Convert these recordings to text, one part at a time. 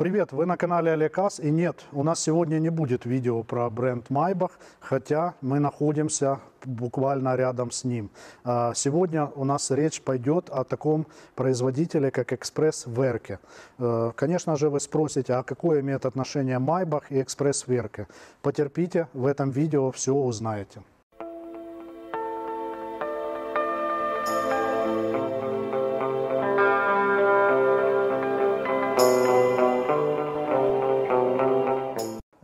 Привет, вы на канале Олекас. И нет, у нас сегодня не будет видео про бренд Майбах, хотя мы находимся буквально рядом с ним. А, Сегодня у нас речь пойдет о таком производителе, как Экспресс Верке. Э, Конечно же, вы спросите, а какое имеет отношение Майбах и Экспресс Верке? Потерпите, в этом видео все узнаете.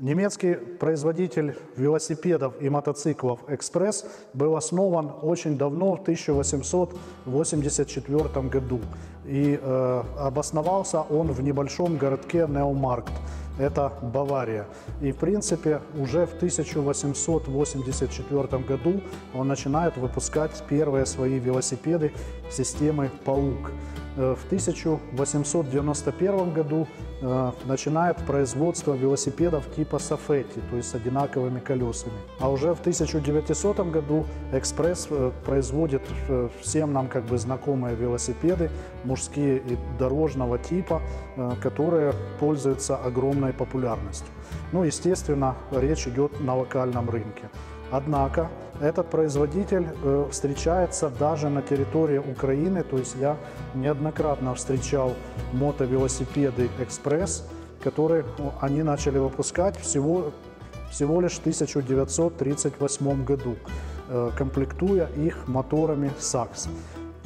Немецкий производитель велосипедов и мотоциклов «Экспресс» был основан очень давно, в 1884 году. И э, обосновался он в небольшом городке Неомаркт. Это Бавария. И, в принципе, уже в 1884 году он начинает выпускать первые свои велосипеды системы «Паук». Э, В 1891 году э, начинает производство велосипедов типа Сафетти, то есть с одинаковыми колесами. А уже в 1900 году «Экспресс» э, производит всем нам как бы знакомые велосипеды, мужские и дорожного типа, которые пользуются огромной популярностью. Ну, естественно, речь идет на локальном рынке. Однако этот производитель э, встречается даже на территории Украины, то есть я неоднократно встречал мотовелосипеды «Экспресс», которые ну, они начали выпускать всего, всего лишь в 1938 году, э, комплектуя их моторами «Сакс».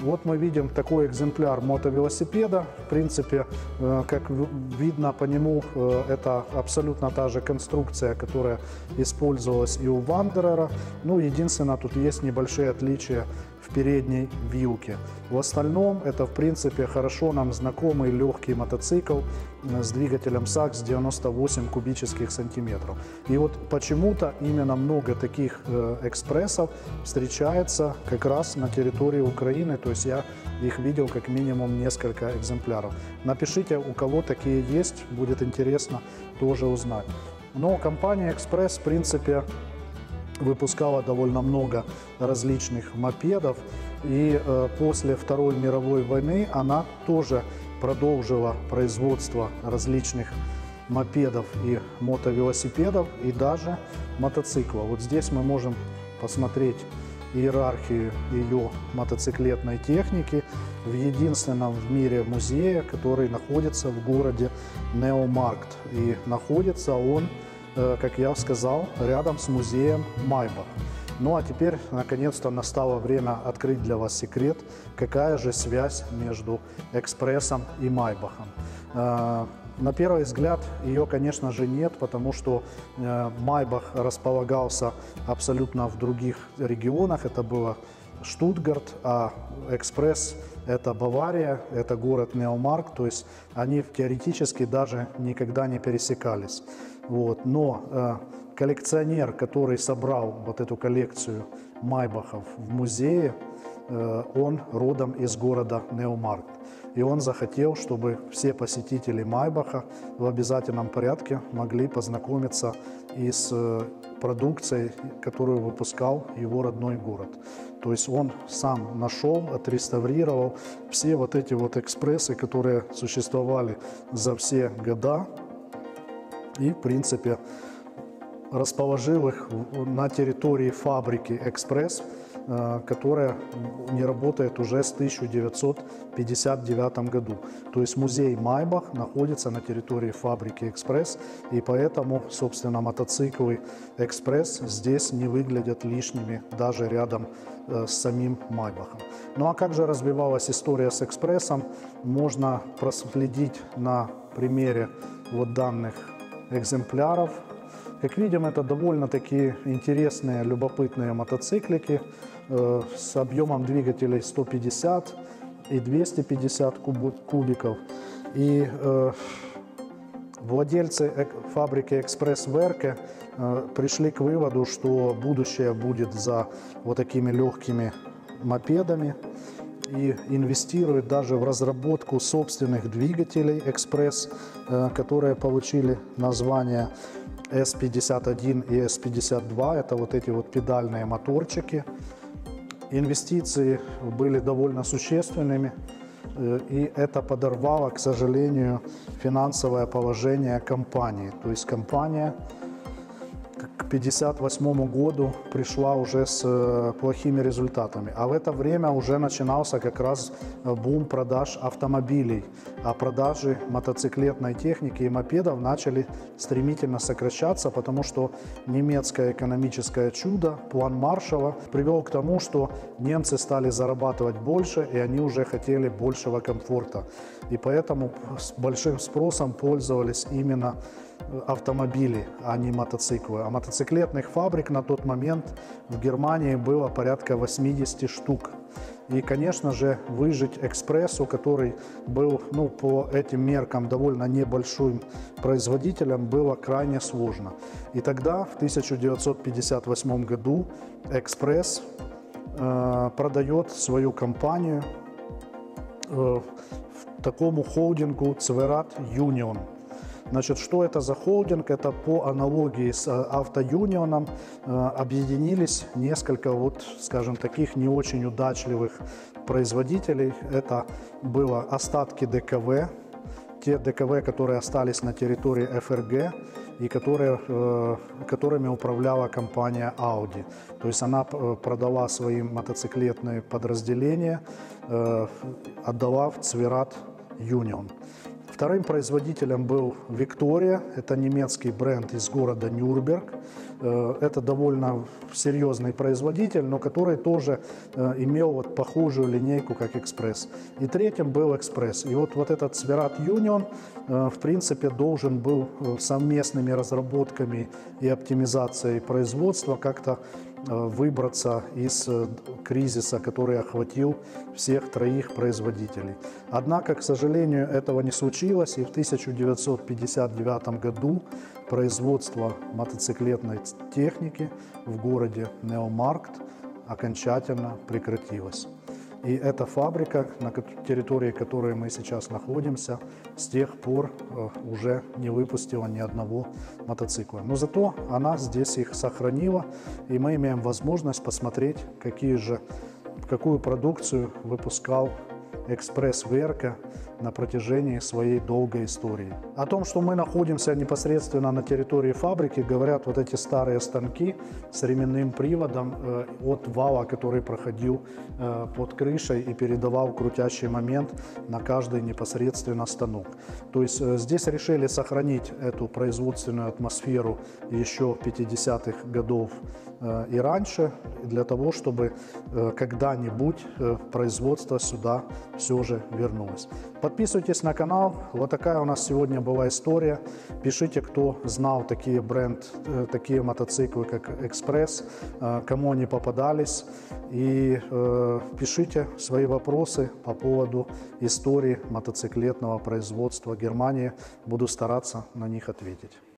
Вот мы видим такой экземпляр мотовелосипеда. В принципе, э, как видно по нему, э, это абсолютно та же конструкция, которая использовалась и у Вандерера. Ну, единственное, тут есть небольшие отличия в передней вилке. В остальном это, в принципе, хорошо нам знакомый легкий мотоцикл с двигателем САКС 98 кубических сантиметров. И вот почему-то именно много таких э, экспрессов встречается как раз на территории Украины, то есть я их видел как минимум несколько экземпляров. Напишите, у кого такие есть, будет интересно тоже узнать. Но компания «Экспресс», в принципе, выпускала довольно много различных мопедов. И э, после Второй мировой войны она тоже продолжила производство различных мопедов и мотовелосипедов, и даже мотоциклов. Вот здесь мы можем посмотреть иерархию ее мотоциклетной техники в единственном в мире музее, который находится в городе Неомаркт. И находится он э, как я сказал, рядом с музеем Майбах. Ну а теперь, наконец-то, настало время открыть для вас секрет, какая же связь между экспрессом и Майбахом. Э, На первый взгляд ее, конечно же, нет, потому что э, Майбах располагался абсолютно в других регионах. Это было Штутгарт, а Экспресс – это Бавария, это город Неомарк, то есть они теоретически даже никогда не пересекались. Вот. Но э, коллекционер, который собрал вот эту коллекцию Майбахов в музее, э, он родом из города Неомарк. И он захотел, чтобы все посетители Майбаха в обязательном порядке могли познакомиться и с э, продукцией, которую выпускал его родной город. То есть он сам нашел, отреставрировал все вот эти вот экспрессы, которые существовали за все года. И, в принципе, расположил их на территории фабрики «Экспресс», э, которая не работает уже с 1959 году. То есть музей Майбах находится на территории фабрики «Экспресс», и поэтому, собственно, мотоциклы «Экспресс» здесь не выглядят лишними даже рядом э, с самим Майбахом. Ну а как же развивалась история с «Экспрессом», можно проследить на примере вот данных экземпляров. Как видим, это довольно-таки интересные, любопытные мотоциклики э, с объемом двигателей 150 и 250 куб- кубиков. И э, владельцы фабрики «Экспресс Верке» э, пришли к выводу, что будущее будет за вот такими легкими мопедами и инвестирует даже в разработку собственных двигателей «Экспресс», э, которые получили название S51 и S52. Это вот эти вот педальные моторчики. Инвестиции были довольно существенными. Э, И это подорвало, к сожалению, финансовое положение компании. То есть компания 1958 году пришла уже с э, плохими результатами. А в это время уже начинался как раз э, бум продаж автомобилей. А продажи мотоциклетной техники и мопедов начали стремительно сокращаться, потому что немецкое экономическое чудо, план Маршалла, привел к тому, что немцы стали зарабатывать больше, и они уже хотели большего комфорта. И поэтому с большим спросом пользовались именно автомобили, а не мотоциклы. А мотоциклетных фабрик на тот момент в Германии было порядка 80 штук. И, конечно же, выжить экспрессу, который был ну, по этим меркам довольно небольшим производителем, было крайне сложно. И тогда, в 1958 году, экспресс э, продает свою компанию э, такому холдингу Цверат Юнион. Значит, что это за холдинг? Это по аналогии с э, автоюнионом э, объединились несколько, вот, скажем, таких не очень удачливых производителей. Это было остатки ДКВ, те ДКВ, которые остались на территории ФРГ и которые, э, которыми управляла компания Audi. То есть она продала свои мотоциклетные подразделения, отдала в Цверат Union. Вторым производителем был Виктория, это немецкий бренд из города Нюрнберг. Э, Это довольно серьезный производитель, но который тоже э, имел вот похожую линейку, как Экспресс. И третьим был Экспресс. И вот, вот этот Сверат Юнион, э, в принципе, должен был совместными разработками и оптимизацией производства как-то выбраться из э, кризиса, который охватил всех троих производителей. Однако, к сожалению, этого не случилось, и в 1959 году производство мотоциклетной техники в городе Неомаркт окончательно прекратилось. И эта фабрика, на территории которой мы сейчас находимся, с тех пор э, уже не выпустила ни одного мотоцикла. Но зато она здесь их сохранила, и мы имеем возможность посмотреть, какие же, какую продукцию выпускал экспресс Верка на протяжении своей долгой истории. О том, что мы находимся непосредственно на территории фабрики, говорят вот эти старые станки с ременным приводом э, от вала, который проходил э, под крышей и передавал крутящий момент на каждый непосредственно станок. То есть э, здесь решили сохранить эту производственную атмосферу еще 50-х годов и раньше, для того, чтобы когда-нибудь производство сюда все же вернулось. Подписывайтесь на канал. Вот такая у нас сегодня была история. Пишите, кто знал такие бренд, э, такие мотоциклы, как Экспресс, э, кому они попадались. И э, пишите свои вопросы по поводу истории мотоциклетного производства Германии. Буду стараться на них ответить.